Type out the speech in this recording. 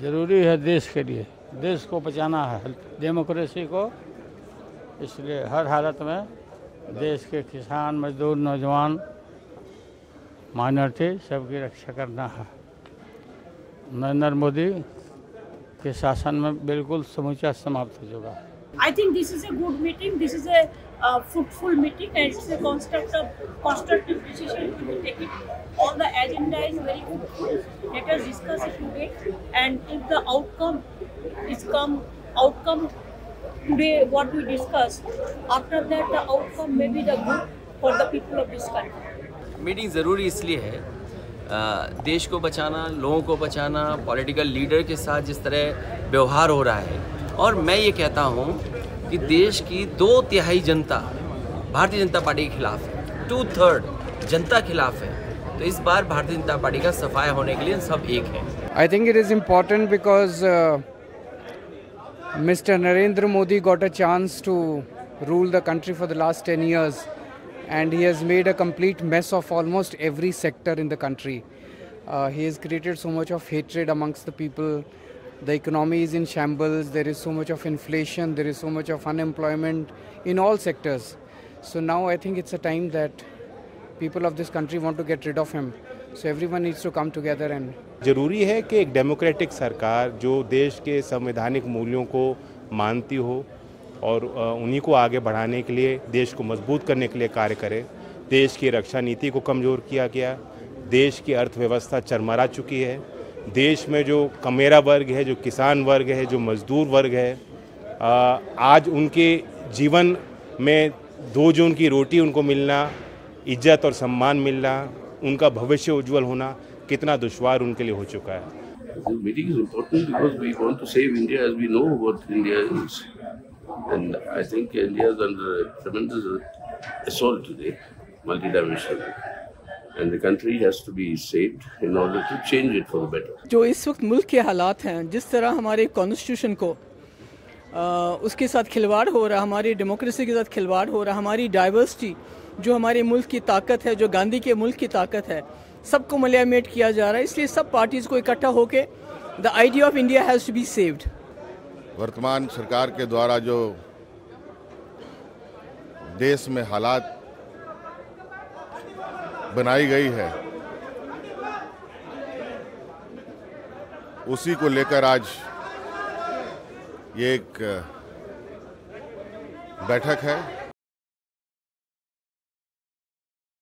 ज़रूरी है देश के लिए। देश को बचाना है। डेमोक्रेसी को। इसलिए हर हालत में देश के किसान, मजदूर, नौजवान, माइनॉरिटी सबकी रक्षा करना है। नरेंद्र मोदी के शासन में बिल्कुल समूचा समाप्त हो चुका है। I think this is a good meeting this is a fruitful meeting and it's constructive constructive decision on the agenda is very fruitful let's discuss it today and if the outcome is come outcome today what we discuss after that the outcome may be the good for the people of this country meeting ज़रूरी इसलिए है देश को बचाना लोगों को बचाना political leader के साथ जिस तरह व्यवहार हो रहा है और मैं ये कहता हूँ कि देश की दो तिहाई जनता भारतीय जनता पार्टी के खिलाफ है। टू थर्ड जनता खिलाफ है। तो इस बार भारतीय जनता पार्टी का सफाया होने के लिए सब एक है। I think it is important because mister Narendra Modi got a chance to rule the country for the last ten years and he has made a complete mess of almost every sector in the country he has created so much of hatred amongst the people The economy is in shambles, there is so much of inflation, there is so much of unemployment in all sectors. So now I think it's a time that people of this country want to get rid of him. So everyone needs to come together and ज़रूरी है कि एक democratic सरकार जो देश के संवैधानिक मूल्यों को मानती हो और अ, उन्हीं को आगे बढ़ाने के लिए देश को मज़बूत करने के लिए कार्य करे देश की रक्षा नीति को कमज़ोर किया गया देश की अर्थव्यवस्था चरमरा चुकी है देश में जो कमेरा वर्ग है जो किसान वर्ग है जो मजदूर वर्ग है आज उनके जीवन में दो जून की रोटी उनको मिलना इज़्ज़त और सम्मान मिलना उनका भविष्य उज्जवल होना कितना दुश्वार उनके लिए हो चुका है This meeting is important because we want to save India as we know what India is. And I think India is under a tremendous assault today, multidimensional. And the country has to be saved in order to change it for the better. जो इस वक्त मुल्क के हालात हैं जिस तरह हमारे कॉन्स्टिट्यूशन को आ, उसके साथ खिलवाड़ हो रहा हमारी डेमोक्रेसी के साथ खिलवाड़ हो रहा हमारी डाइवर्सिटी जो हमारे मुल्क की ताकत है जो गांधी के मुल्क की ताकत है सबको मलियामेट किया जा रहा है इसलिए सब पार्टीज़ को इकट्ठा होकर the idea of India has to be saved वर्तमान सरकार के द्वारा जो देश में हालात बनाई गई है। उसी को लेकर आज ये एक बैठक है।